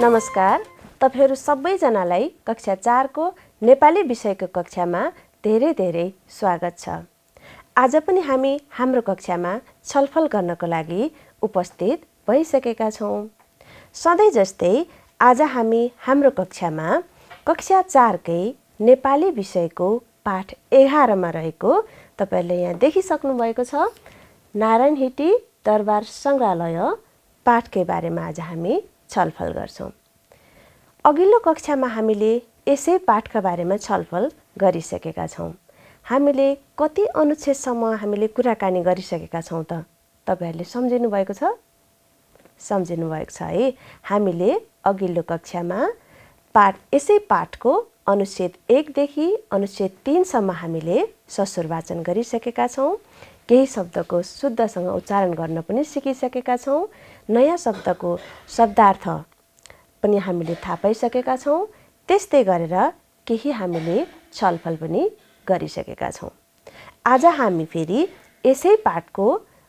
नमस्कार। तपाईँहरू सबैजनालाई कक्षा चारको नेपाली विषयको कक्षामा धेरै धेरै स्वागत छ। आज पनि हामी हाम्रो कक्षामा छलफल गर्नको लागि उपस्थित भइसकेका छौँ। सधैँ जस्तै आज हामी हाम्रो कक्षामा कक्षा चारकै नेपाली विषयको पाठ एघारमा रहेको तपाईँहरूले यहाँ देखिसक्नु भएको छ। नारायण हिटी दरबार सङ्ग्रहालय पाठकै बारेमा आज हामी छलफल गर्छौँ। अघिल्लो कक्षामा हामीले यसै पाठका बारेमा छलफल गरिसकेका छौँ। हामीले कति अनुच्छेदसम्म हामीले कुराकानी गरिसकेका छौँ त तपाईँहरूले सम्झिनु भएको छ? सम्झिनु भएको छ है। हामीले अघिल्लो कक्षामा पाठ यसै पाठको अनुच्छेद एकदेखि अनुच्छेद तिनसम्म हामीले ससुर वाचन गरिसकेका छौँ। केही शब्दको शुद्धसँग उच्चारण गर्न पनि सिकिसकेका छौँ। नयाँ शब्दको शब्दार्थ पनि हामीले थाहा पाइसकेका छौँ। त्यस्तै गरेर केही हामीले छलफल पनि गरिसकेका छौँ। आज हामी फेरि यसै पाठको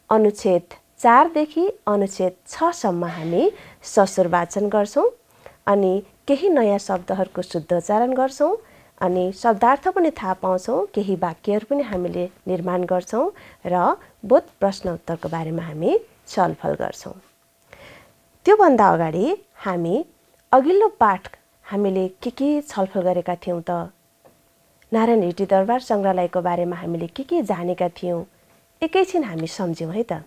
अनुच्छेद चारदेखि अनुच्छेद छसम्म हामी ससुर वाचन गर्छौँ अनि केही नयाँ शब्दहरूको शुद्धोच्चारण गर्छौँ। अनि शब्दार्थ पनि थाहा पाउँछौँ केही वाक्यहरू पनि हामीले निर्माण गर्छौँ र बोध प्रश्न उत्तरको बारेमा हामी छलफल गर्छौँ। त्योभन्दा अगाडि हामी अघिल्लो पाठ हामीले के के छलफल गरेका थियौँ त? नारायण हिटी दरबार सङ्ग्रहालयको बारेमा हामीले के के जानेका थियौँ? एकैछिन हामी सम्झ्यौँ है त।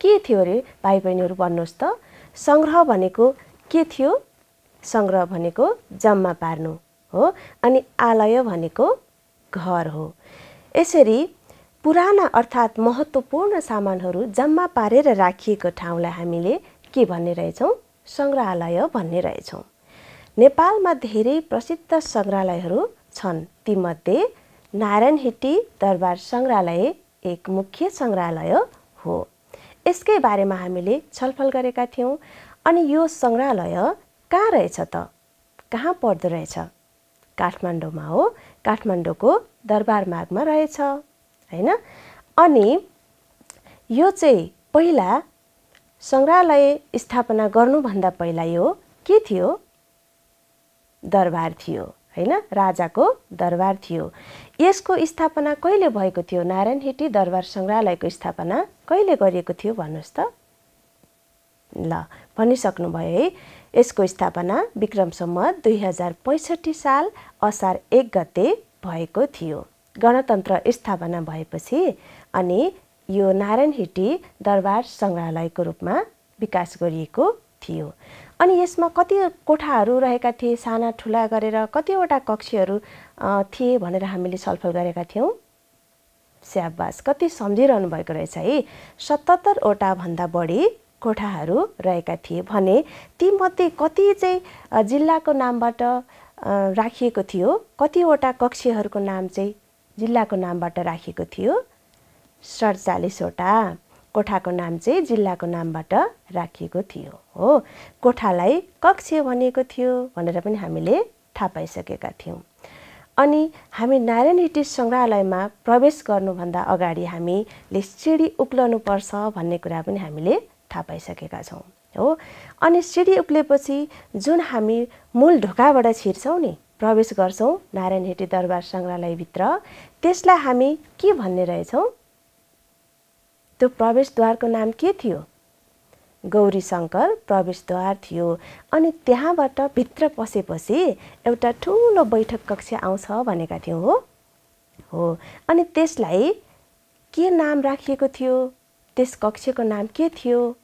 के थियो अरे भाइ बहिनीहरू भन्नुहोस् त? सङ्ग्रह भनेको के थियो? सङ्ग्रह भनेको जम्मा पार्नु। हो अनि आलय भनेको घर हो। यसरी पुराना अर्थात् महत्त्वपूर्ण सामानहरू जम्मा पारेर राखिएको ठाउँलाई हामीले के भन्ने रहेछौँ? सङ्ग्रहालय भन्ने रहेछौँ। नेपालमा धेरै प्रसिद्ध सङ्ग्रहालयहरू छन्। तीमध्ये नारायण हिट्टी दरबार सङ्ग्रहालय एक मुख्य सङ्ग्रहालय हो। यसकै बारेमा हामीले छलफल गरेका थियौँ। अनि यो सङ्ग्रहालय कहाँ रहेछ त? कहाँ पर्दो रहेछ? काठमाडौँमा हो। काठमाडौँको दरबार मार्गमा रहेछ होइन? अनि यो चाहिँ पहिला सङ्ग्रहालय स्थापना गर्नुभन्दा पहिला यो के थियो? दरबार थियो होइन? राजाको दरबार थियो। यसको स्थापना कहिले भएको थियो? नारायण हिटी दरबार सङ्ग्रहालयको स्थापना कहिले गरिएको थियो? भन्नुहोस् त। ल भनिसक्नुभयो है। यसको स्थापना विक्रमसम्म दुई हजार पैँसठी साल असार एक गते भएको थियो। गणतन्त्र स्थापना भएपछि अनि यो नारायण हिटी दरबार सङ्ग्रहालयको रूपमा विकास गरिएको थियो। अनि यसमा कति कोठाहरू रहेका थिए साना ठुला गरेर कतिवटा कक्षहरू थिए भनेर हामीले छलफल गरेका थियौँ। स्याबास कति सम्झिरहनु भएको रहेछ है? सतहत्तरवटा भन्दा बढी कोठाहरू रहेका थिए भने तीमध्ये कति चाहिँ जिल्लाको नामबाट राखिएको थियो कतिवटा कक्षीहरूको नाम चाहिँ जिल्लाको नामबाट राखिएको थियो? सडचालिसवटा कोठाको नाम चाहिँ जिल्लाको नामबाट राखिएको थियो हो। कोठालाई कक्ष भनिएको थियो भनेर पनि हामीले थाहा पाइसकेका थियौँ। अनि हामी नारायण हिटी सङ्ग्रहालयमा प्रवेश गर्नुभन्दा अगाडि हामीले सिँढी उक्लनुपर्छ भन्ने कुरा पनि हामीले थाहा पाइसकेका छौँ हो? अनि सिँढी उक्लेपछि जुन हामी मूल ढोकाबाट छिर्छौँ नि प्रवेश गर्छौँ नारायण हिटी दरबार सङ्ग्रहालयभित्र त्यसलाई हामी के भन्ने रहेछौँ? त्यो प्रवेशद्वारको नाम के थियो? गौरी शङ्कर प्रवेशद्वार थियो। अनि त्यहाँबाट भित्र पसेपछि एउटा ठुलो बैठक कक्ष आउँछ भनेका थियौँ हो? हो। अनि त्यसलाई के नाम राखिएको थियो? त्यस कक्षको नाम के थियो?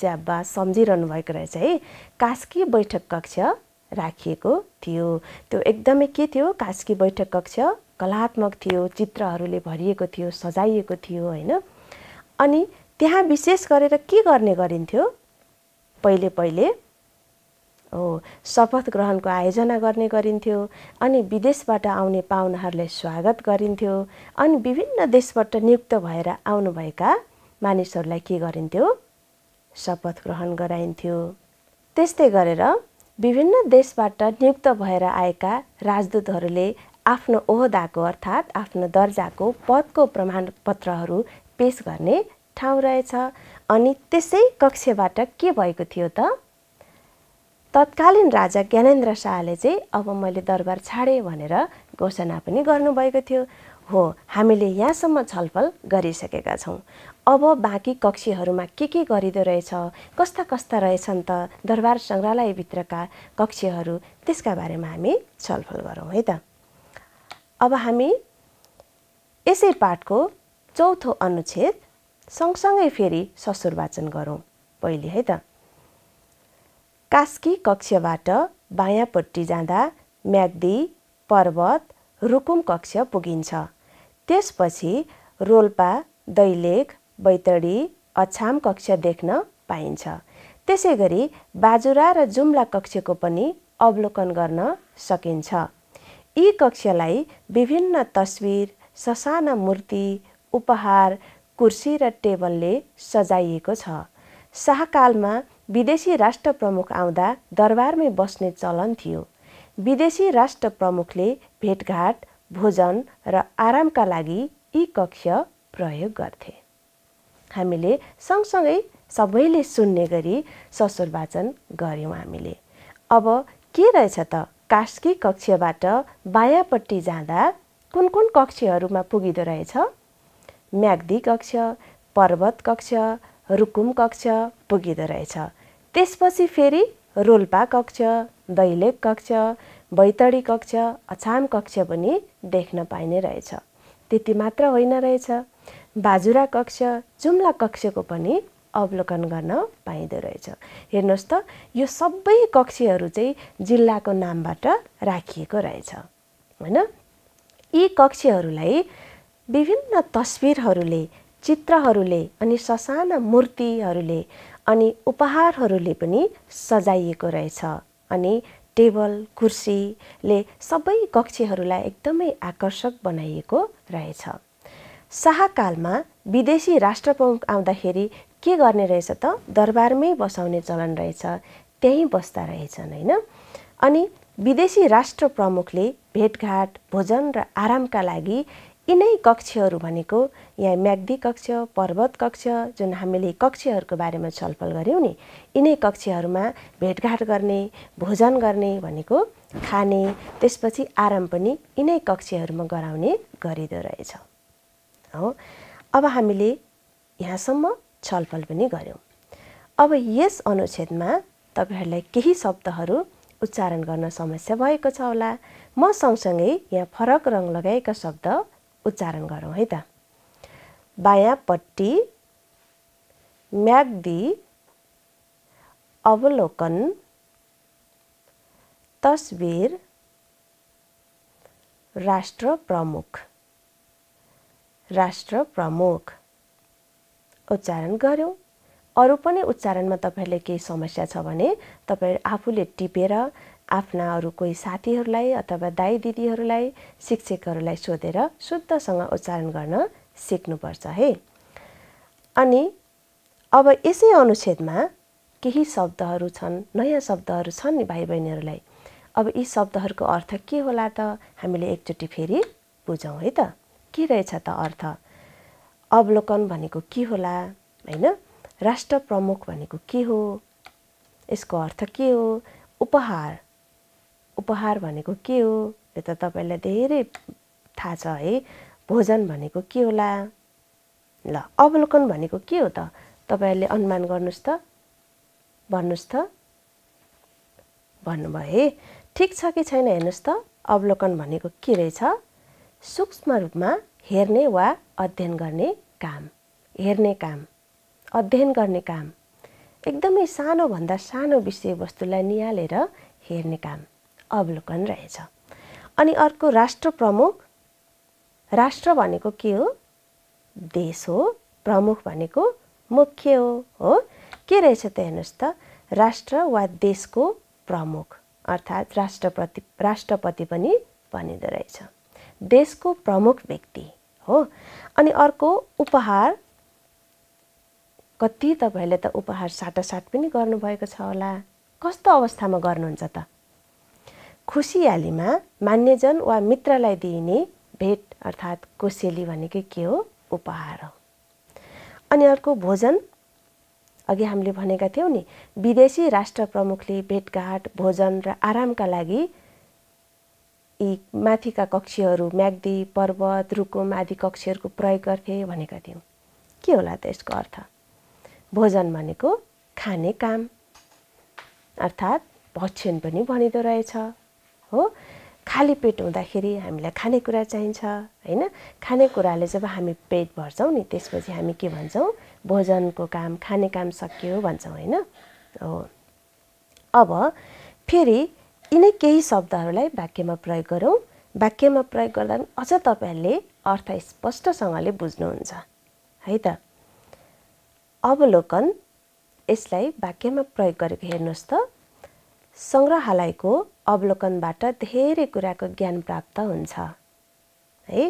स्याबा सम्झिरहनु भएको रहेछ है। कास्की बैठक कक्ष राखिएको थियो। त्यो एकदमै के थियो? कास्की बैठक कक्ष कलात्मक थियो चित्रहरूले भरिएको थियो सजाइएको थियो होइन। अनि त्यहाँ विशेष गरेर के गर्ने गरिन्थ्यो? पहिले पहिले हो शपथ ग्रहणको आयोजना गर्ने गरिन्थ्यो अनि विदेशबाट आउने पाहुनाहरूलाई स्वागत गरिन्थ्यो अनि विभिन्न देशबाट नियुक्त भएर आउनुभएका मानिसहरूलाई के गरिन्थ्यो? शपथ ग्रहण गराइन्थ्यो। त्यस्तै गरेर विभिन्न देशबाट नियुक्त भएर आएका राजदूतहरूले आफ्नो ओहदाको अर्थात् आफ्नो दर्जाको पदको प्रमाणपत्रहरू पेस गर्ने ठाउँ रहेछ। अनि त्यसै कक्षबाट के भएको थियो त? तत्कालीन राजा ज्ञानेन्द्र शाहले चाहिँ अब मैले दरबार छाडेँ भनेर घोषणा पनि गर्नुभएको थियो। हो हामीले यहाँसम्म छलफल गरिसकेका छौँ। अब बाँकी कक्षीहरूमा के के गरिँदो रहेछ? कस्ता कस्ता रहेछन् त दरबार सङ्ग्रहालयभित्रका कक्षीहरू? त्यसका बारेमा हामी छलफल गरौँ है त? अब हामी यसै पाठको चौथो अनुच्छेद सँगसँगै फेरि ससुर वाचन गरौँ पहिले है त? कास्की कक्षबाट बायाँपट्टि जाँदा म्याग्दी पर्वत रुकुम कक्ष पुगिन्छ। त्यसपछि रोल्पा दैलेख बैतडी अछाम कक्ष देख्न पाइन्छ। त्यसै गरी बाजुरा र जुम्ला कक्षको पनि अवलोकन गर्न सकिन्छ। यी कक्षलाई विभिन्न तस्विर ससाना मूर्ति उपहार कुर्सी र टेबलले सजाइएको छ। शाहकालमा विदेशी राष्ट्र प्रमुख आउँदा दरबारमै बस्ने चलन थियो। विदेशी राष्ट्र प्रमुखले भेटघाट भोजन र आरामका लागि यी कक्ष प्रयोग गर्थे। हामीले सँगसँगै सबैले सुन्ने गरी ससुर वाचन गऱ्यौँ हामीले। अब के रहेछ त? कास्की कक्षबाट बायाँपट्टि जाँदा कुन कुन कक्षहरूमा पुगिँदो रहेछ? म्याग्दी कक्ष पर्वत कक्ष रुकुम कक्ष पुगिँदो रहेछ। त्यसपछि फेरि रोल्पा कक्ष दैलेख कक्ष बैतडी कक्ष अछाम कक्ष पनि देख्न पाइने रहेछ। त्यति मात्र होइन रहेछ। बाजुरा कक्ष जुम्ला कक्षको पनि अवलोकन गर्न पाइँदो रहेछ। हेर्नुहोस् त यो सबै कक्षीहरू चाहिँ जिल्लाको नामबाट राखिएको रहेछ होइन? यी कक्षीहरूलाई विभिन्न तस्विरहरूले चित्रहरूले अनि ससाना मूर्तिहरूले अनि उपहारहरूले पनि सजाइएको रहेछ अनि टेबल कुर्सीले सबै कक्षीहरूलाई एकदमै आकर्षक बनाइएको रहेछ। शाहकालमा विदेशी राष्ट्रप्रमुख आउँदाखेरि के गर्ने रहेछ त? दरबारमै बसाउने चलन रहेछ त्यहीँ बस्दा रहेछन् होइन? अनि विदेशी राष्ट्र प्रमुखले भेटघाट भोजन र आरामका लागि यिनै कक्षहरू भनेको यहाँ म्याग्दी कक्ष पर्वत कक्ष जुन हामीले कक्षहरूको बारेमा छलफल गऱ्यौँ नि यिनै कक्षहरूमा भेटघाट गर्ने भोजन गर्ने भनेको खाने त्यसपछि आराम पनि यिनै कक्षहरूमा गराउने गरिँदो रहेछ। हो। अब हामीले यहाँसम्म छलफल पनि गऱ्यौँ। अब यस अनुच्छेदमा तपाईँहरूलाई केही शब्दहरू उच्चारण गर्न समस्या भएको छ होला। म सँगसँगै यहाँ फरक रङ लगाएका शब्द उच्चारण गरौँ है त। बायाँपट्टि म्याग्दी अवलोकन तस्बिर राष्ट्र प्रमुख। राष्ट्र प्रमुख। उच्चारण गऱ्यौँ अरू पनि उच्चारणमा तपाईँहरूले केही समस्या छ भने तपाईँ आफूले टिपेर आफ्ना अरू कोही साथीहरूलाई अथवा दाई दिदीहरूलाई शिक्षकहरूलाई सोधेर शुद्धसँग उच्चारण गर्न सिक्नुपर्छ है? अनि अब यसै अनुच्छेदमा केही शब्दहरू छन् नयाँ शब्दहरू छन् नि भाइ बहिनीहरूलाई अब यी शब्दहरूको अर्थ के होला त? हामीले एकचोटि फेरि बुझौँ है त? के रहेछ त अर्थ? अवलोकन भनेको के होला? होइन? राष्ट्र प्रमुख भनेको के हो? यसको अर्थ के हो? उपहार। उपहार भनेको के हो? यो त तपाईँलाई धेरै थाहा छ है? भोजन भनेको के होला? ल अवलोकन भनेको के हो त? तपाईँहरूले अनुमान गर्नुहोस् त। भन्नुहोस् त। भन्नुभयो है? ठिक छ कि छैन? हेर्नुहोस् त। अवलोकन भनेको के रहेछ? सूक्ष्म रूपमा हेर्ने वा अध्ययन गर्ने काम। हेर्ने काम। अध्ययन गर्ने काम। एकदमै सानोभन्दा सानो विषयवस्तुलाई निहालेर हेर्ने काम। अवलोकन रहेछ। अनि अर्को राष्ट्र प्रमुख राष्ट्र भनेको के हो? देश हो। प्रमुख भनेको मुख्य हो। हो? के रहेछ त हेर्नुहोस् त। राष्ट्र वा देशको प्रमुख। अर्थात् राष्ट्रपति राष्ट्रपति पनि भनिँदो रहेछ। देशको प्रमुख व्यक्ति हो। अनि अर्को उपहार कति तपाईँहरूले त उपहार साटासाट पनि गर्नुभएको छ होला। कस्तो अवस्थामा गर्नुहुन्छ त? खुसियालीमा मान्यजन वा मित्रलाई दिइने भेट अर्थात् कोसेली भनेकै के हो? उपहार हो। अनि अर्को भोजन अघि हामीले भनेका थियौँ नि विदेशी राष्ट्र प्रमुखले भेटघाट भोजन र आरामका लागि यी माथिका कक्षीहरू म्याग्दी पर्वत रुकुम आदि कक्षीहरूको प्रयोग गर्थे भनेका थियौँ। के होला त यसको अर्थ? भोजन भनेको खाने काम। अर्थात् भक्षण पनि भनिँदो रहेछ। हो? खाली पेट हुँदाखेरि हामीलाई खानेकुरा चाहिन्छ होइन? खानेकुराले जब हामी पेट भर्छौँ नि त्यसपछि हामी के भन्छौँ? भोजनको काम खाने काम सक्यो भन्छौँ होइन? हो। अब फेरि यिनै केही शब्दहरूलाई वाक्यमा प्रयोग गरौँ। वाक्यमा प्रयोग गर्दा पनि अझ तपाईँहरूले अर्थ स्पष्टसँगले बुझ्नुहुन्छ। है त? अवलोकन यसलाई वाक्यमा प्रयोग गरेको हेर्नुहोस् त। सङ्ग्रहालयको अवलोकनबाट धेरै कुराको ज्ञान प्राप्त हुन्छ। है?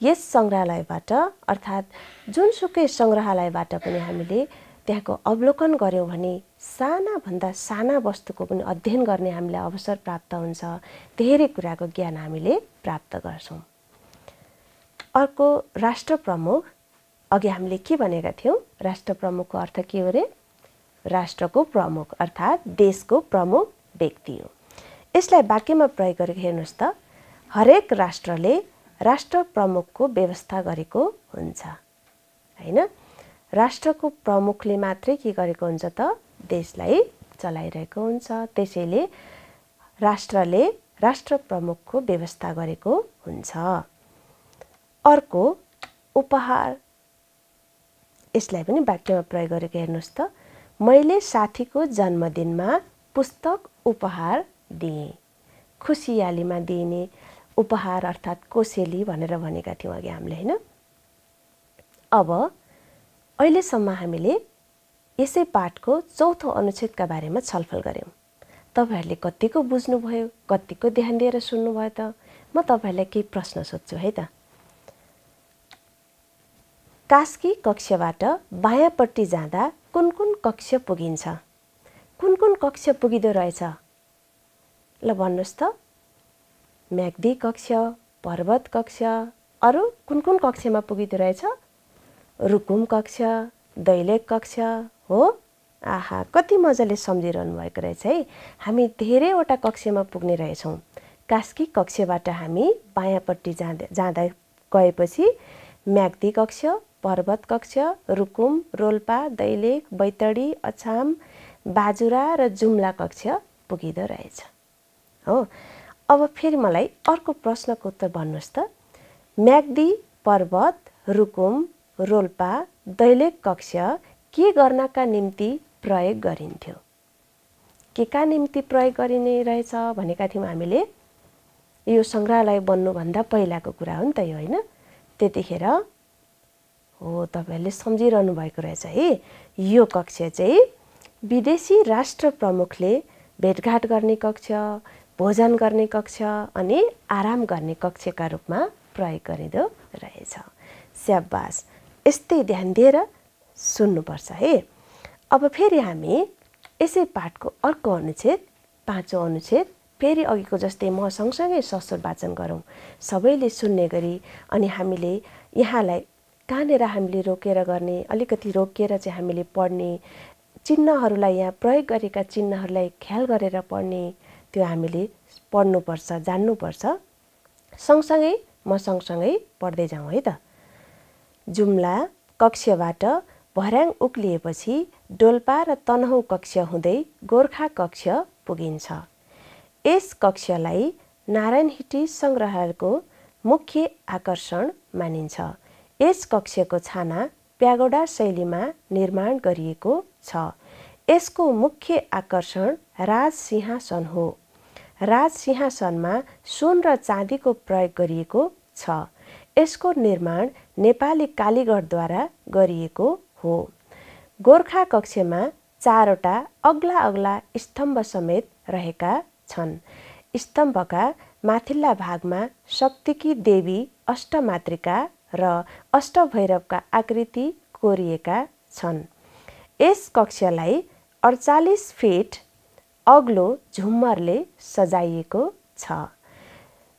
यस सङ्ग्रहालयबाट अर्थात् जुनसुकै सङ्ग्रहालयबाट पनि हामीले त्यहाँको अवलोकन गऱ्यौँ भने सानाभन्दा साना वस्तुको पनि अध्ययन गर्ने हामीलाई अवसर प्राप्त हुन्छ। धेरै कुराको ज्ञान हामीले प्राप्त गर्छौँ। अर्को राष्ट्र प्रमुख अघि हामीले के भनेका थियौँ? राष्ट्र प्रमुखको अर्थ के हो अरे राष्ट्रको प्रमुख अर्थात् देशको प्रमुख व्यक्ति हो। यसलाई वाक्यमा प्रयोग गरेको हेर्नुहोस् त। हरेक राष्ट्रले राष्ट्र प्रमुखको व्यवस्था गरेको हुन्छ। होइन? राष्ट्रको प्रमुखले मात्रै के गरेको हुन्छ त? देशलाई चलाइरहेको हुन्छ। त्यसैले राष्ट्रले राष्ट्र प्रमुखको व्यवस्था गरेको हुन्छ। अर्को उपहार। यसलाई पनि वाक्यमा प्रयोग गरेको हेर्नुहोस् त। मैले साथीको जन्मदिनमा पुस्तक उपहार दिएँ। खुसियालीमा दिइने उपहार अर्थात् कोसेली भनेर भनेका थियौँ अघि हामीले होइन? अब अहिलेसम्म हामीले यसै पाठको चौथो अनुच्छेदका बारेमा छलफल गऱ्यौँ। तपाईँहरूले कतिको बुझ्नुभयो कतिको ध्यान दिएर सुन्नुभयो त? म तपाईँहरूलाई केही प्रश्न सोध्छु है त? कास्की कक्षबाट बायाँपट्टि जाँदा कुन कुन कक्ष पुगिन्छ? कुन कुन कक्ष पुगिँदो रहेछ? ल भन्नुहोस् त। म्याग्दी कक्ष पर्वत कक्ष अरू कुन कुन कक्षमा पुगिँदो रहेछ? रुकुम कक्ष दैलेख कक्ष हो? आहा कति मजाले सम्झिरहनु भएको रहेछ है। हामी धेरैवटा कक्षमा पुग्ने रहेछौँ। कास्की कक्षबाट हामी बायाँपट्टि जाँदा जाँदा गएपछि म्याग्दी कक्ष पर्वत कक्ष रुकुम रोल्पा दैलेख बैतडी अछाम बाजुरा र जुम्ला कक्ष पुगिँदो रहेछ। हो? अब फेरि मलाई अर्को प्रश्नको उत्तर भन्नुहोस् त। म्याग्दी पर्वत रुकुम रोल्पा दैलेख कक्ष के गर्नका निम्ति प्रयोग गरिन्थ्यो? के का निम्ति प्रयोग गरिने रहेछ भनेका थियौँ हामीले। यो सङ्ग्रहालय बन्नुभन्दा पहिलाको कुरा हो नि त यो होइन? त्यतिखेर हो तपाईँहरूले सम्झिरहनु भएको रहेछ है। यो कक्ष चाहिँ विदेशी राष्ट्र प्रमुखले भेटघाट गर्ने कक्ष भोजन गर्ने कक्ष अनि आराम गर्ने कक्षका रूपमा प्रयोग गरिँदो रहेछ। स्याबास यस्तै ध्यान दिएर सुन्नुपर्छ है। अब फेरि हामी यसै पाठको अर्को अनुच्छेद पाँचौँ अनुच्छेद फेरि अघिको जस्तै म सँगसँगै ससुर वाचन गरौँ। सबैले सुन्ने गरी अनि हामीले यहाँलाई कहाँनिर हामीले रोकेर गर्ने अलिकति रोकिएर चाहिँ हामीले पढ्ने चिन्हहरूलाई यहाँ प्रयोग गरेका चिन्हहरूलाई ख्याल गरेर पढ्ने त्यो हामीले पढ्नुपर्छ जान्नुपर्छ। सँगसँगै म सँगसँगै पढ्दै जाउँ है त। जुम्ला कक्षबाट भर्याङ उक्लिएपछि डोल्पा र तनहु कक्ष हुँदै गोर्खा कक्ष पुगिन्छ। यस कक्षलाई नारायण हिटी सङ्ग्रहालयको मुख्य आकर्षण मानिन्छ। यस कक्षको छाना प्यागोडा शैलीमा निर्माण गरिएको छ। यसको मुख्य आकर्षण राज सिंहासन हो। राज सिंहासनमा सुन र चाँदीको प्रयोग गरिएको छ। यसको निर्माण नेपाली कालीगढद्वारा गरिएको हो। गोर्खा कक्षमा चारवटा अग्ला अग्ला स्तम्भ समेत रहेका छन्। स्तम्भका माथिल्ला भागमा शक्तिकी देवी अष्टमातृका र अष्टभैरवका आकृति कोरिएका छन्। यस कक्षलाई अडचालिस फिट अग्लो झुम्मरले सजाइएको छ।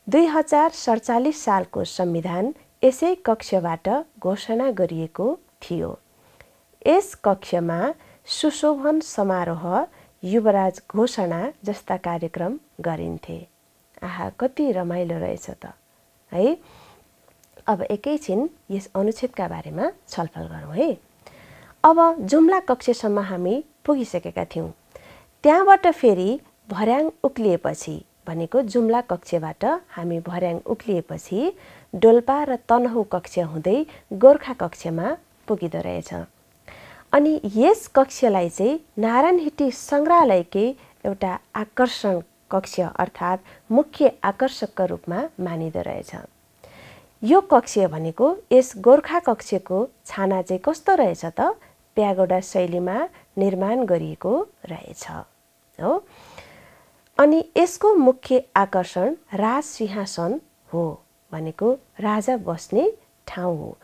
दुई हजार सडचालिस सालको संविधान यसै कक्षबाट घोषणा गरिएको थियो। यस कक्षमा सुशोभन समारोह युवराज घोषणा जस्ता कार्यक्रम गरिन्थे। आहा कति रमाइलो रहेछ त। है? अब एकैछिन यस अनुच्छेदका बारेमा छलफल गरौँ है? अब जुम्ला कक्षसम्म हामी पुगिसकेका थियौँ। त्यहाँबाट फेरि भर्याङ उक्लिएपछि भनेको जुम्ला कक्षबाट हामी भर्याङ उक्लिएपछि डोल्पा र तनहु कक्ष हुँदै गोर्खा कक्षमा पुगिँदो रहेछ। अनि यस कक्षलाई चाहिँ नारायण हिट्टी सङ्ग्रहालयकै एउटा आकर्षण कक्ष अर्थात् मुख्य आकर्षकका रूपमा मानिँदो रहेछ। यो कक्ष भनेको यस गोर्खा कक्षको छाना चाहिँ कस्तो रहेछ त? प्यागोडा शैलीमा निर्माण गरिएको रहेछ हो? अनि यसको मुख्य आकर्षण राज सिंहासन हो। भनेको राजा बस्ने ठाउँ हो।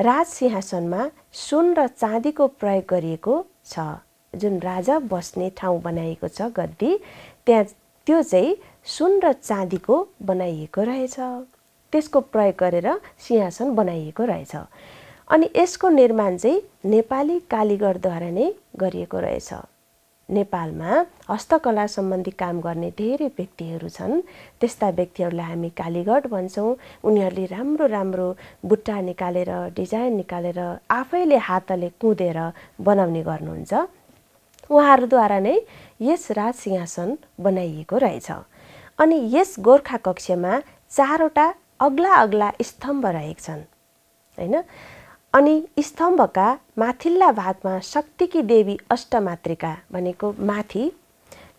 राज सिंहासनमा सुन र चाँदीको प्रयोग गरिएको छ। जुन राजा बस्ने ठाउँ बनाइएको छ गद्दी त्यहाँ त्यो चाहिँ सुन र चाँदीको बनाइएको रहेछ। त्यसको प्रयोग गरेर सिंहासन बनाइएको रहेछ। अनि यसको निर्माण चाहिँ नेपाली कालीगढद्वारा नै गरिएको रहेछ। नेपालमा हस्तकला सम्बन्धी काम गर्ने धेरै व्यक्तिहरू छन्। त्यस्ता व्यक्तिहरूलाई हामी कालीगढ भन्छौँ। उनीहरूले राम्रो राम्रो बुट्टा निकालेर डिजाइन निकालेर आफैले हातले कुँदेर बनाउने गर्नुहुन्छ। उहाँहरूद्वारा नै यस राज सिंहासन बनाइएको रहेछ। अनि यस गोर्खा कक्षमा चारवटा अग्ला अग्ला स्तम्भ रहेका छन्। होइन? अनि स्तम्भका माथिल्ला भागमा शक्तिकी देवी अष्टमात्रिका भनेको माथि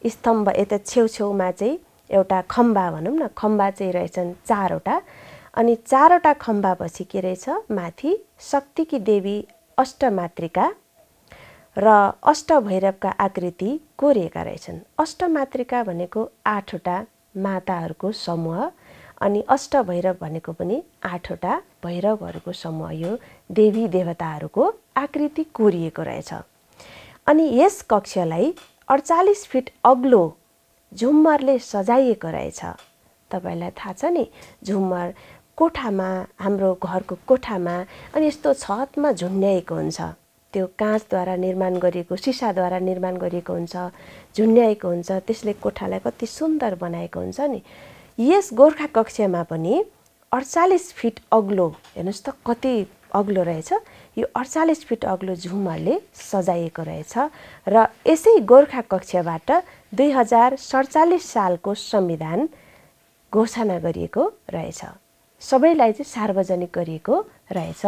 स्तम्भ यता छेउछेउमा चाहिँ एउटा खम्बा भनौँ न खम्बा चाहिँ रहेछन् चारवटा। अनि चारवटा खम्बापछि के रहेछ? माथि शक्तिकी देवी अष्टमात्रिका र अष्टभैरवका आकृति कोरिएका रहेछन्। अष्टमात्रिका भनेको आठवटा माताहरूको समूह अनि अष्टभैरव भनेको पनि आठवटा भैरवहरूको समूह यो देवी देवताहरूको आकृति कोरिएको रहेछ। अनि यस कक्षलाई अडचालिस फिट अग्लो झुम्मरले सजाइएको रहेछ। तपाईँलाई थाहा छ नि झुम्मर कोठामा हाम्रो घरको कोठामा अनि यस्तो छतमा झुन्ड्याएको हुन्छ। त्यो काँचद्वारा निर्माण गरिएको सिसाद्वारा निर्माण गरिएको हुन्छ झुन्ड्याएको हुन्छ। त्यसले कोठालाई कति सुन्दर बनाएको हुन्छ नि। यस गोर्खा कक्षमा पनि अडचालिस फिट अग्लो हेर्नुहोस् त कति अग्लो रहेछ। यो अडचालिस फिट अग्लो झुमरले सजाइएको रहेछ र यसै गोर्खा कक्षबाट दुई हजार सडचालिस सालको संविधान घोषणा गरिएको रहेछ। सबैलाई चाहिँ सार्वजनिक गरिएको रहेछ।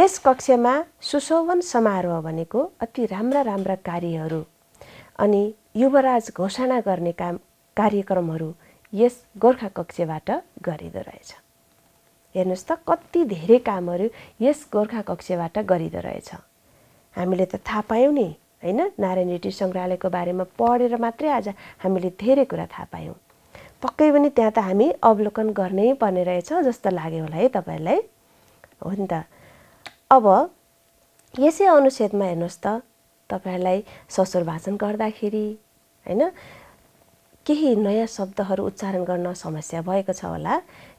यस कक्षमा सुशोभन समारोह भनेको अति राम्रा राम्रा कार्यहरू अनि युवराज घोषणा गर्ने काम कार्यक्रमहरू यस गोर्खा कक्षबाट गरिँदो रहेछ। हेर्नुहोस् त कति धेरै कामहरू यस गोर्खा कक्षबाट गरिँदो रहेछ। हामीले त थाहा पायौँ नि होइन? नारायण रेड्डी सङ्ग्रहालयको बारेमा पढेर मात्रै आज हामीले धेरै कुरा थाहा पायौँ। पक्कै पनि त्यहाँ त हामी अवलोकन गर्नै पर्ने रहेछ जस्तो लाग्यो होला है तपाईँहरूलाई। हो नि त। अब यसै अनुच्छेदमा हेर्नुहोस् त तपाईँहरूलाई ससुर भाषण गर्दाखेरि होइन? केही नयाँ शब्दहरू उच्चारण गर्न समस्या भएको छ होला।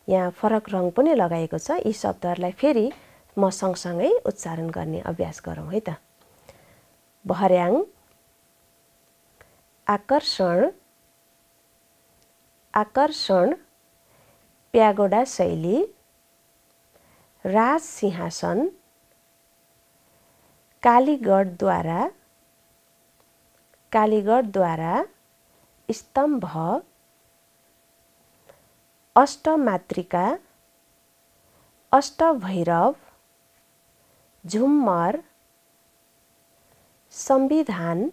यहाँ फरक रङ पनि लगाएको छ। यी शब्दहरूलाई फेरि म सँगसँगै उच्चारण गर्ने अभ्यास गरौँ है त। भर्याङ आकर्षण आकर्षण प्यागोडा शैली राज सिंहासन कालीगढद्वारा कालीगढद्वारा स्तम्भ अष्टमातृका अष्टभैरव झुम्मर संविधान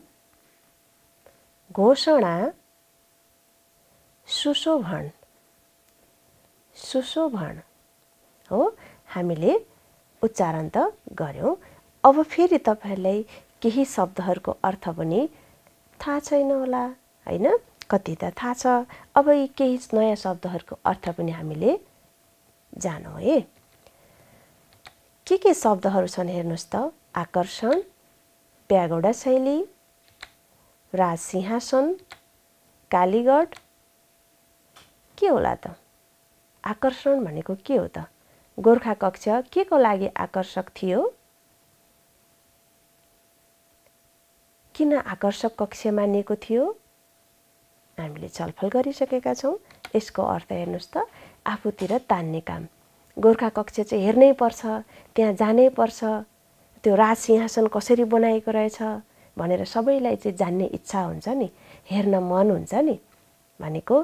घोषणा सुशोभन। सुशोभन हो हामीले उच्चारण त गऱ्यौँ। अब फेरि तपाईँहरूलाई केही शब्दहरूको अर्थ पनि थाहा छैन होला। होइन? कति त थाहा छ। अब यी केही नयाँ शब्दहरूको अर्थ पनि हामीले जानौँ है। के के शब्दहरू छन् हेर्नुहोस् त। आकर्षण प्यागोडा शैली राज सिंहासन कालीगढ। के होला त? आकर्षण भनेको के हो त? गोर्खा कक्ष के को लागि आकर्षक थियो? किन आकर्षक कक्ष मानिएको थियो? हामीले छलफल गरिसकेका छौँ। यसको अर्थ हेर्नुहोस् त आफूतिर तान्ने काम। गोर्खा कक्ष चाहिँ हेर्नै पर्छ त्यहाँ जानै पर्छ। त्यो राज सिंहासन कसरी बनाएको रहेछ भनेर सबैलाई चाहिँ जान्ने इच्छा हुन्छ नि हेर्न मन हुन्छ नि भनेको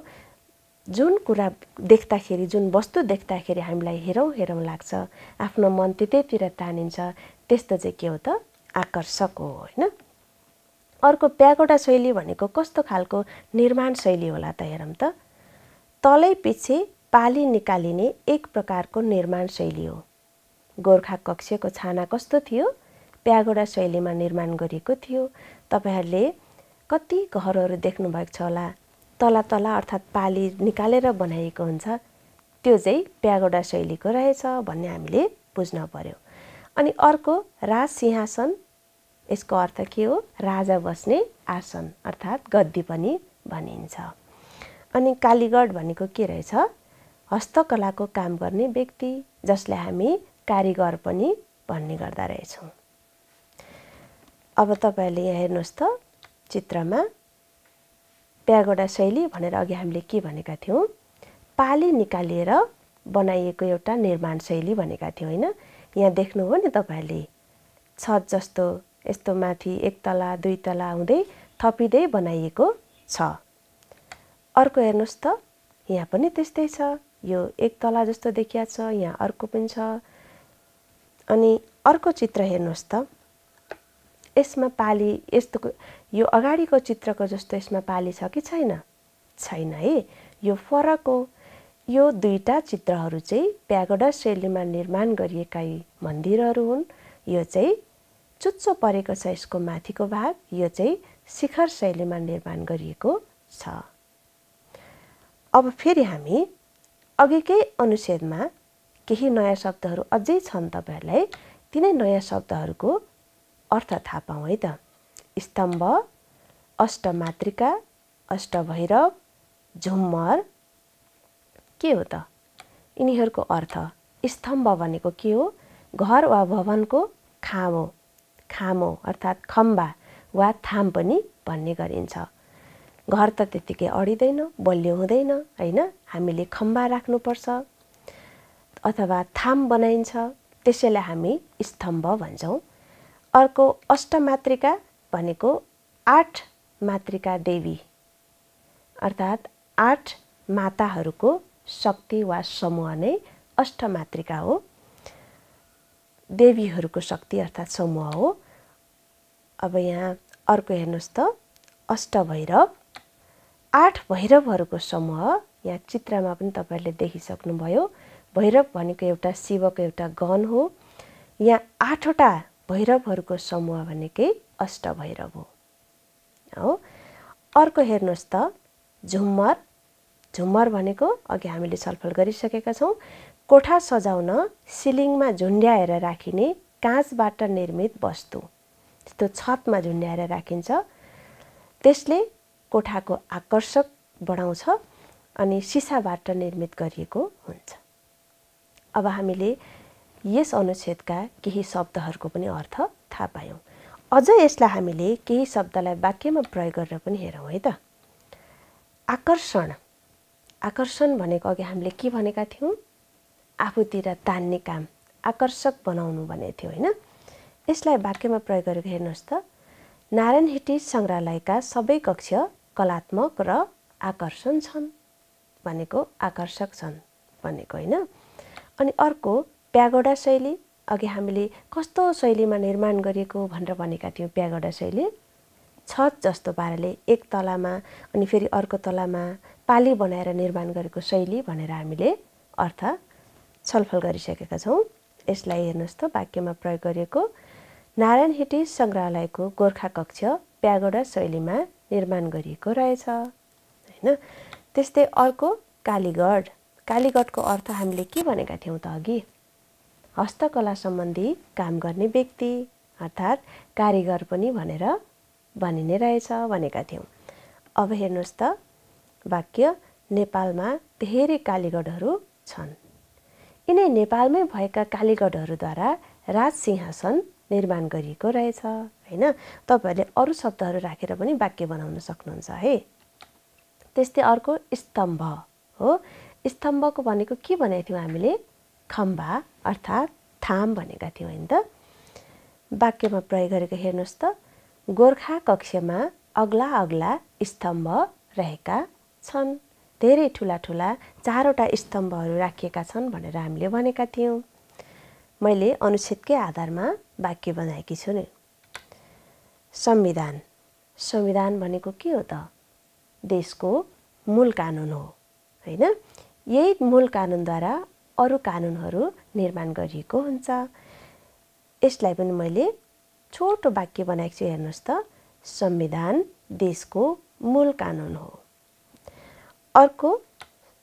जुन कुरा देख्दाखेरि जुन वस्तु देख्दाखेरि हामीलाई हेरौँ हेरौँ लाग्छ आफ्नो मन त्यतैतिर तानिन्छ त्यस्तो चाहिँ के हो त? आकर्षक हो होइन? अर्को प्यागोडा शैली भनेको कस्तो खालको निर्माण शैली होला त हेरौँ त। तलै पछि पाली निकालिने एक प्रकारको निर्माण शैली हो। गोर्खा कक्षको छाना कस्तो थियो? प्यागोडा शैलीमा निर्माण गरिएको थियो। तपाईँहरूले कति घरहरू देख्नुभएको छ होला? तला तला अर्थात् पाली निकालेर बनाइएको हुन्छ। त्यो चाहिँ प्यागोडा शैलीको रहेछ भन्ने हामीले बुझ्न पर्यो। अनि अर्को राज सिंहासन यसको अर्थ के हो? राजा बस्ने आसन अर्थात् गद्दी पनि भनिन्छ। अनि कालीगढ भनेको के रहेछ? हस्तकलाको काम गर्ने व्यक्ति जसलाई हामी कारिगर पनि भन्ने गर्दा रहेछौँ। अब तपाईँहरूले यहाँ हेर्नुहोस् त चित्रमा प्यागोडा शैली भनेर अघि हामीले के भनेका थियौँ? पाली निकालिएर बनाइएको एउटा निर्माण शैली भनेका थियौँ होइन? यहाँ देख्नुभयो नि तपाईँहरूले छत जस्तो यस्तो माथि एक तला दुई तला हुँदै थपिँदै बनाइएको छ। अर्को हेर्नुहोस् त यहाँ पनि त्यस्तै छ। यो एक तला जस्तो देखिया छ यहाँ अर्को पनि छ। अनि अर्को चित्र हेर्नुहोस् त। यसमा पाली यस्तो यो अगाडिको चित्रको जस्तो यसमा पाली छ कि छैन? छैन है। यो फरक हो यो दुईवटा चित्रहरू चाहिँ प्यागोडा शैलीमा निर्माण गरिएका मन्दिरहरू हुन्। यो चाहिँ चुच्चो परेको छ यसको माथिको भाग। यो चाहिँ शिखर शैलीमा निर्माण गरिएको छ। अब फेरि हामी अघिकै अनुच्छेदमा केही नयाँ शब्दहरू अझै छन् तपाईँहरूलाई। तिनै नयाँ शब्दहरूको अर्थ थाहा पाऊँ है त। स्तम्भ अष्टमातृका अष्टभैरव झुम्मर के हो त? यिनीहरूको अर्थ स्तम्भ भनेको के हो? घर वा भवनको खामो। खामो अर्थात् खम्बा वा थाम पनि भन्ने गरिन्छ। घर त त्यत्तिकै अडिँदैन बलियो हुँदैन होइन? हामीले खम्बा राख्नुपर्छ अथवा थाम बनाइन्छ त्यसैलाई हामी स्तम्भ भन्छौँ। अर्को अष्टमातृका भनेको आठ मातृका देवी अर्थात् आठ माताहरूको शक्ति वा समूह नै अष्टमातृका हो। देवीहरूको शक्ति अर्थात् समूह हो। अब यहाँ अर्को हेर्नुहोस् त अष्टभैरव। आठ भैरवहरूको समूह यहाँ चित्रमा पनि तपाईँहरूले देखिसक्नुभयो। भैरव भनेको एउटा शिवको एउटा गण हो। यहाँ आठवटा भैरवहरूको समूह भनेकै अष्टभैरव हो। हो। अर्को हेर्नुहोस् त झुम्मर। झुम्मर भनेको अघि हामीले छलफल गरिसकेका छौँ। कोठा सजाउन सिलिङमा झुन्ड्याएर राखिने काँचबाट निर्मित वस्तु। त्यस्तो छतमा झुन्ड्याएर राखिन्छ। त्यसले कोठाको आकर्षक बढाउँछ अनि सिसाबाट निर्मित गरिएको हुन्छ। अब हामीले यस अनुच्छेदका केही शब्दहरूको पनि अर्थ थाहा पायौँ। अझ यसलाई हामीले केही शब्दलाई वाक्यमा प्रयोग गरेर पनि हेरौँ है त। आकर्षण। आकर्षण भनेको अघि हामीले के भनेका थियौँ? आफूतिर तान्ने काम आकर्षक बनाउनु भनेको थियो होइन। यसलाई वाक्यमा प्रयोग गरेर हेर्नुहोस् त। नारायण हिटी सङ्ग्रहालयका सबै कक्ष कलात्मक र आकर्षण छन् भनेको आकर्षक छन् भनेको होइन। अनि अर्को प्यागोडा शैली अघि हामीले कस्तो शैलीमा निर्माण गरिएको भनेर भनेका थियौँ प्यागोडा शैली। छत जस्तो पाराले एक तलामा अनि फेरि अर्को तलामा पाली बनाएर निर्माण गरेको शैली भनेर हामीले अर्थ छलफल गरिसकेका छौँ। यसलाई हेर्नुहोस् त वाक्यमा प्रयोग गरिएको नारायण हिटी सङ्ग्रहालयको गोर्खा कक्ष प्यागोडा शैलीमा निर्माण गरिएको रहेछ होइन? त्यस्तै अर्को कालीगढ। कालीगढको अर्थ हामीले के भनेका थियौँ त अघि? हस्तकला सम्बन्धी काम गर्ने व्यक्ति अर्थात् कारिगर पनि भनेर भनिने रहेछ भनेका थियौँ। अब हेर्नुहोस् त वाक्य नेपालमा धेरै कालीगढहरू छन्। यिनै नेपालमै भएका कालीगढहरूद्वारा राज सिंहासन निर्माण गरिएको रहेछ होइन? तपाईँहरूले अरू शब्दहरू राखेर पनि वाक्य बनाउन सक्नुहुन्छ है? त्यस्तै अर्को स्तम्भ हो। स्तम्भको भनेको के भनेको थियौँ हामीले? खम्बा अर्थात् थाम भनेका थियौँ होइन त? वाक्यमा प्रयोग गरेको हेर्नुहोस् त। गोर्खा कक्षमा अग्ला अग्ला स्तम्भ रहेका छन्। धेरै ठुला ठुला चारवटा स्तम्भहरू राखिएका छन् भनेर हामीले भनेका थियौँ। मैले अनुच्छेदकै आधारमा वाक्य बनाएकी छु नि। संविधान। संविधान भनेको के हो त? देशको मूल कानुन हो होइन? यही मूल कानुनद्वारा अरू कानुनहरू निर्माण गरिएको हुन्छ। यसलाई पनि मैले छोटो वाक्य बनाएको छु हेर्नुहोस् त। संविधान देशको मूल कानुन हो। अर्को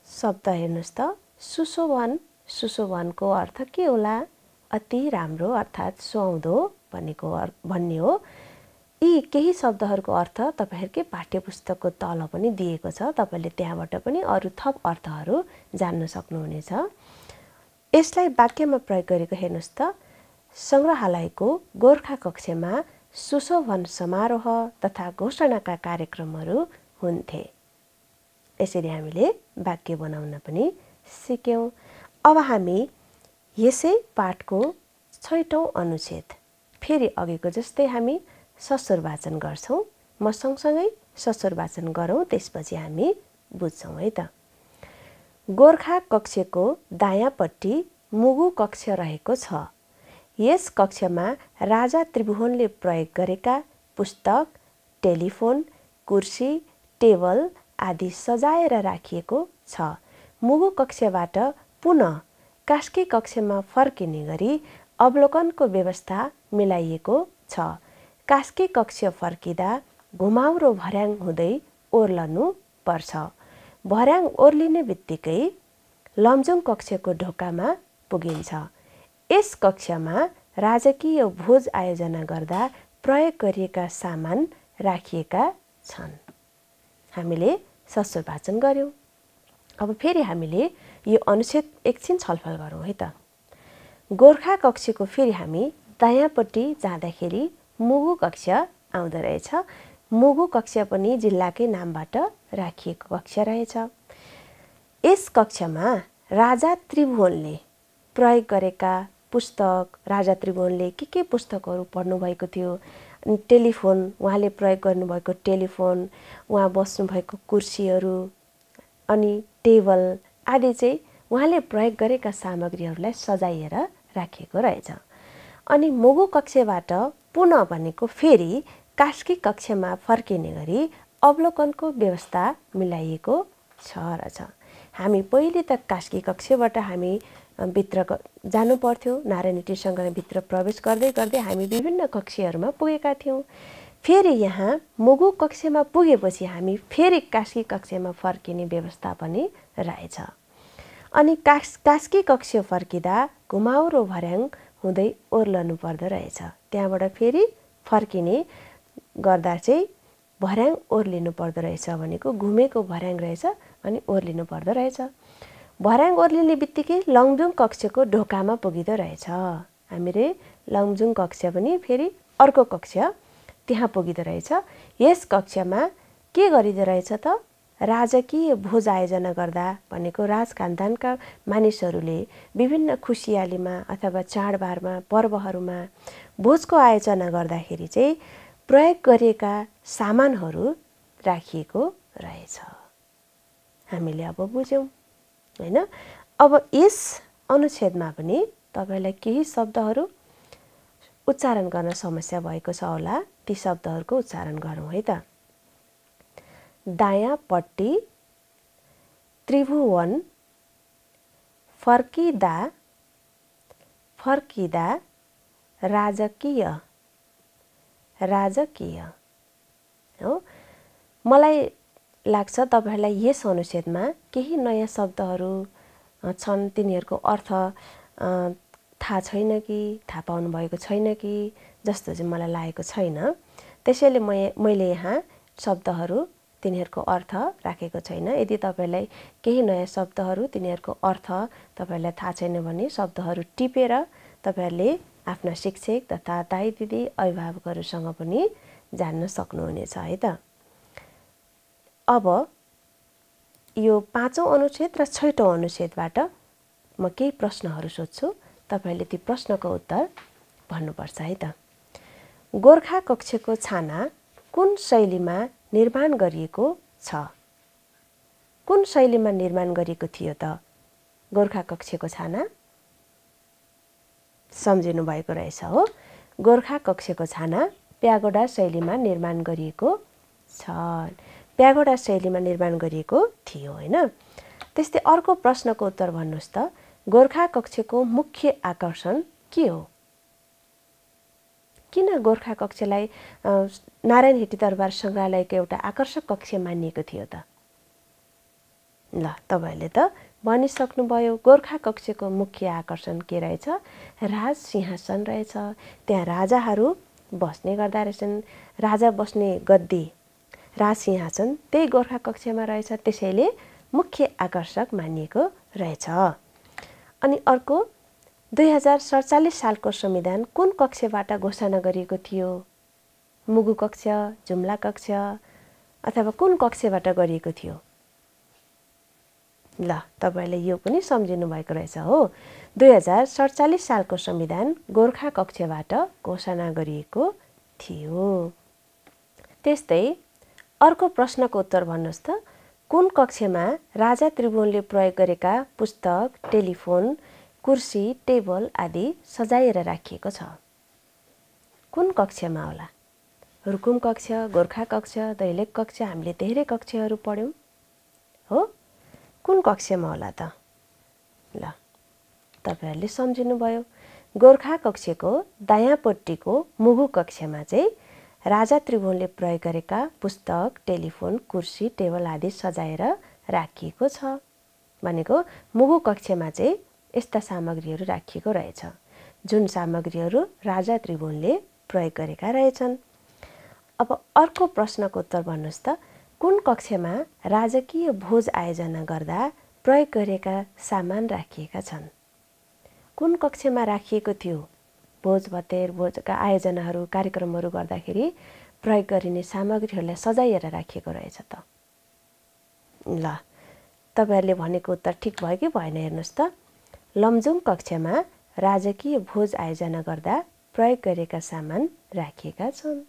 शब्द हेर्नुहोस् त। सुशोभन सुशोभनको अर्थ के होला? अति राम्रो अर्थात् सुहाउँदो भनेको भन्ने हो। यी केही शब्दहरूको अर्थ तपाईँहरूकै पाठ्यपुस्तकको तल पनि दिएको छ। तपाईँले त्यहाँबाट पनि अरू थप अर्थहरू जान्न सक्नुहुनेछ। यसलाई वाक्यमा प्रयोग गरेको हेर्नुहोस् त। सङ्ग्रहालयको गोर्खा कक्षमा सुशोभन समारोह तथा घोषणाका कार्यक्रमहरू हुन्थे। यसरी हामीले वाक्य बनाउन पनि सिक्यौँ। अब हामी यसै पाठको छैटौँ अनुच्छेद फेरि अघिको जस्तै हामी ससुर वाचन गर्छौँ। म सँगसँगै ससुर वाचन गरौँ त्यसपछि हामी बुझ्छौँ है त। गोर्खा कक्षको दायाँपट्टि मुगु कक्ष रहेको छ। यस कक्षमा राजा त्रिभुवनले प्रयोग गरेका पुस्तक टेलिफोन कुर्सी टेबल आदि सजाएर राखिएको छ। मुगु कक्षबाट पुनः कास्की कक्षमा फर्किने गरी अवलोकनको व्यवस्था मिलाइएको छ। कास्की कक्ष फर्किँदा घुमाउरो भर्याङ हुँदै ओर्लनु पर्छ। भर्याङ ओर्लिने बित्तिकै लमजुङ कक्षको ढोकामा पुगिन्छ। यस कक्षमा राजकीय भोज आयोजना गर्दा प्रयोग गरिएका सामान राखिएका छन्। हामीले ससुर वाचन गऱ्यौँ अब फेरि हामीले यो अनुच्छेद एकछिन छलफल गरौँ है त। गोर्खा कक्षको फेरि हामी दायाँपट्टि जाँदाखेरि मुगु कक्ष आउँदो रहेछ। मुगु कक्ष पनि जिल्लाकै नामबाट राखिएको कक्ष रहेछ। यस कक्षमा राजा त्रिभुवनले प्रयोग गरेका पुस्तक राजा त्रिभुवनले के के पुस्तकहरू पढ्नुभएको थियो टेलिफोन उहाँले प्रयोग गर्नुभएको टेलिफोन उहाँ बस्नुभएको कुर्सीहरू अनि टेबल आदि चाहिँ उहाँले प्रयोग गरेका सामग्रीहरूलाई सजाइएर राखिएको रहेछ। अनि मोगु कक्षबाट पुनः भनेको फेरि कास्की कक्षमा फर्किने गरी अवलोकनको व्यवस्था मिलाइएको छ रहेछ। हामी पहिले त कास्की कक्षबाट हामी भित्र जानु पर्थ्यो। नारायणी भित्र प्रवेश गर्दै गर्दै हामी विभिन्न कक्षहरूमा पुगेका थियौँ। फेरि यहाँ मुगु कक्षमा पुगेपछि हामी फेरि कास्की कक्षमा फर्किने व्यवस्था पनि रहेछ। अनि कास कास्की कक्ष फर्किँदा घुमाउरो भर्याङ हुँदै ओर्लनु पर्दो रहेछ। त्यहाँबाट फेरि फर्किने गर्दा चाहिँ भर्याङ ओर्लिनु पर्दो रहेछ भनेको घुमेको भर्याङ रहेछ अनि ओर्लिनु पर्दो रहेछ। भर्याङ ओर्लिने बित्तिकै लङजुङ कक्षको ढोकामा पुगिँदो रहेछ। हामीले लङजुङ कक्ष पनि फेरि अर्को कक्ष त्यहाँ पुगिँदो रहेछ। यस कक्षमा के गरिँदो रहेछ त? राजकीय भोज आयोजना गर्दा भनेको राज खानदानका मानिसहरूले विभिन्न खुसियालीमा अथवा चाडबाडमा पर्वहरूमा भोजको आयोजना गर्दाखेरि चाहिँ प्रयोग गरिएका सामानहरू राखिएको रहेछ। हामीले अब बुझ्यौँ। होइन? अब यस अनुच्छेदमा पनि तपाईँलाई केही शब्दहरू उच्चारण गर्न समस्या भएको छ होला ती शब्दहरूको उच्चारण गरौँ है त। दायाँपट्टि त्रिभुवन फर्किँदा फर्किँदा राजकीय राजकीय हो? मलाई लाग्छ तपाईँहरूलाई यस अनुच्छेदमा केही नयाँ शब्दहरू छन् तिनीहरूको अर्थ थाहा छैन कि थाहा पाउनु भएको छैन कि जस्तो चाहिँ मलाई लागेको छैन। त्यसैले म मैले यहाँ शब्दहरू तिनीहरूको अर्थ राखेको छैन। यदि तपाईँलाई केही नयाँ शब्दहरू तिनीहरूको अर्थ तपाईँहरूलाई थाहा छैन भने शब्दहरू टिपेर तपाईँहरूले आफ्ना शिक्षक तथा दाई दिदी अभिभावकहरूसँग पनि जान्न सक्नुहुनेछ है त? अब यो पाँचौँ अनुच्छेद र छैटौँ अनुच्छेदबाट म केही प्रश्नहरू सोध्छु। तपाईँले ती प्रश्नको उत्तर भन्नुपर्छ है त। गोर्खा कक्षको छाना कुन शैलीमा निर्माण गरिएको छ? कुन शैलीमा निर्माण गरिएको थियो त? गोर्खा कक्षको छाना? सम्झिनु भएको रहेछ हो। गोर्खा कक्षको छाना प्यागोडा शैलीमा निर्माण गरिएको छ। प्यागोडा शैलीमा निर्माण गरिएको थियो होइन? त्यस्तै अर्को प्रश्नको उत्तर भन्नुहोस् त। गोर्खा कक्षको मुख्य आकर्षण के हो? किन गोर्खा कक्षलाई नारायण हिटी दरबार सङ्ग्रहालयको एउटा आकर्षक कक्ष मानिएको थियो त? ल तपाईँहरूले त भनिसक्नुभयो गोर्खा कक्षको मुख्य आकर्षण के रहेछ? राज सिंहासन रहेछ। त्यहाँ राजाहरू बस्ने गर्दा रहेछन्। राजा बस्ने गद्दी राज सिंहासन त्यही गोर्खा कक्षमा रहेछ त्यसैले मुख्य आकर्षक मानिएको रहेछ। अनि अर्को दुई हजार सडचालिस सालको संविधान कुन कक्षबाट घोषणा गरिएको थियो? मुगु कक्ष जुम्ला कक्ष अथवा कुन कक्षबाट गरिएको थियो? ल तपाईँले यो पनि सम्झिनु भएको रहेछ हो। दुई हजार सडचालिस सालको संविधान गोर्खा कक्षबाट घोषणा गरिएको थियो। त्यस्तै अर्को प्रश्नको उत्तर भन्नुहोस् त। कुन कक्षमा राजा त्रिभुवनले प्रयोग गरेका पुस्तक टेलिफोन कुर्सी टेबल आदि सजाएर राखिएको छ? कुन कक्षमा होला? रुकुम कक्ष गोर्खा कक्ष दैलेख कक्ष हामीले धेरै कक्षहरू पढ्यौँ। हो? कुन कक्षमा होला त? ल तपाईँहरूले सम्झिनुभयो। गोर्खा कक्षको दायाँपट्टिको मुगु कक्षमा चाहिँ राजा त्रिभुवनले प्रयोग गरेका पुस्तक टेलिफोन कुर्सी टेबल आदि सजाएर राखिएको छ। भनेको मुगु कक्षमा चाहिँ यस्ता सामग्रीहरू राखिएको रहेछ जुन सामग्रीहरू राजा त्रिभुवनले प्रयोग गरेका रहेछन्। अब अर्को प्रश्नको उत्तर भन्नुहोस् त कुन कक्षमा राजकीय भोज आयोजना गर्दा प्रयोग गरेका सामान राखिएका छन्? कुन कक्षमा राखिएको थियो? भोज भतेर भोजका आयोजनाहरू कार्यक्रमहरू गर्दाखेरि प्रयोग गरिने सामग्रीहरूलाई सजाइएर राखिएको रहेछ त। ल तपाईँहरूले भनेको उत्तर ठिक भयो कि भएन हेर्नुहोस् त। लमजुङ कक्षमा राजकीय भोज आयोजना गर्दा प्रयोग गरेका सामान राखिएका छन्।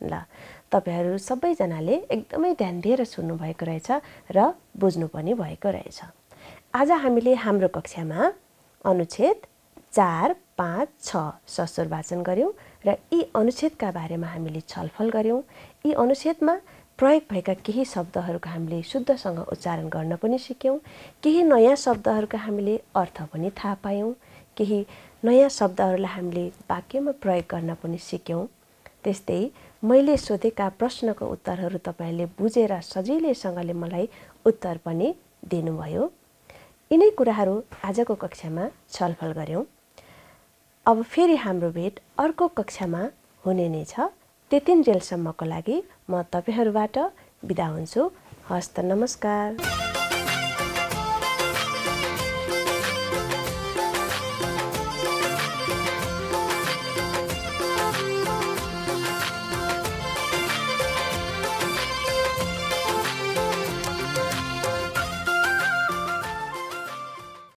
ल तपाईँहरू सबैजनाले एकदमै ध्यान दिएर सुन्नुभएको रहेछ र बुझ्नु पनि भएको रहेछ। आज हामीले हाम्रो कक्षामा अनुच्छेद चार पाँच छ ससुर वाचन गऱ्यौँ र यी अनुच्छेदका बारेमा हामीले छलफल गऱ्यौँ यी अनुच्छेदमा प्रयोग भएका केही शब्दहरूको हामीले शुद्धसँग उच्चारण गर्न पनि सिक्यौँ। केही नयाँ शब्दहरूको हामीले अर्थ पनि थाहा पायौँ। केही नयाँ शब्दहरूलाई हामीले वाक्यमा प्रयोग गर्न पनि सिक्यौँ। त्यस्तै मैले सोधेका प्रश्नको उत्तरहरू तपाईँले बुझेर सजिलैसँगले मलाई उत्तर पनि दिनुभयो। यिनै कुराहरू आजको कक्षामा छलफल गऱ्यौँ अब फेरि हाम्रो भेट अर्को कक्षामा हुने नै छ। जेलसम्मको लागि म तपाईँहरूबाट बिदा हुन्छु। हस्त नमस्कार।